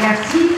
Merci.